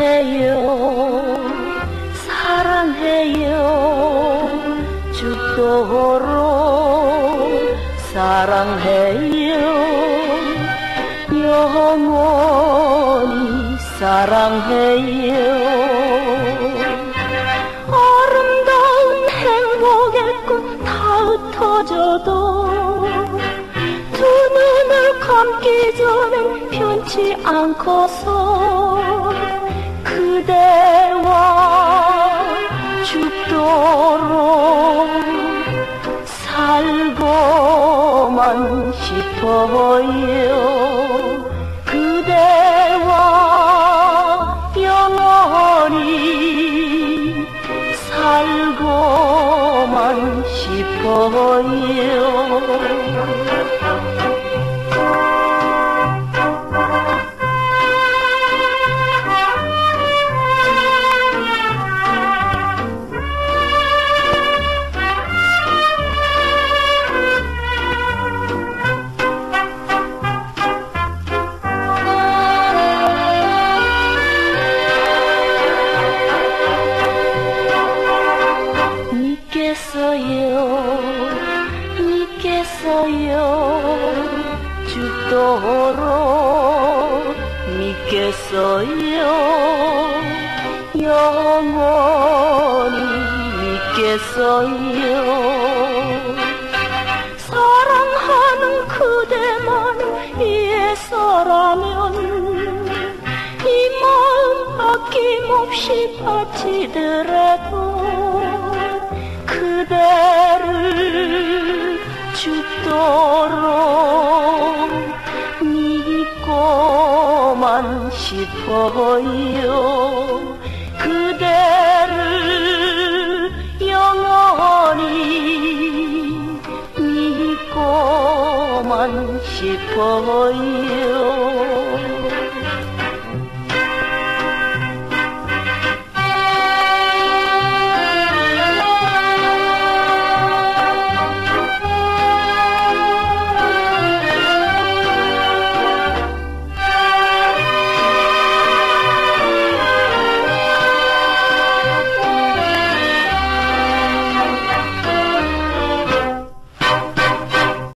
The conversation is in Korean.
사랑해요. 사랑해요. 죽도록 사랑해요. 영원히 사랑해요. 아름다운 행복의 꿈다 흩어져도 두 눈을 감기 전엔 편치 않고서 그대와 죽도록 살고만 싶어요. 그대와 영원히 살고만 싶어요 믿겠어요. 죽도록 믿겠어요. 영원히 믿겠어요. 사랑하는 그대만을 위해서라면 이 마음 아낌없이 바치더라도 그대를 죽도록 믿고만 싶어요. 그대를 영원히 믿고만 싶어요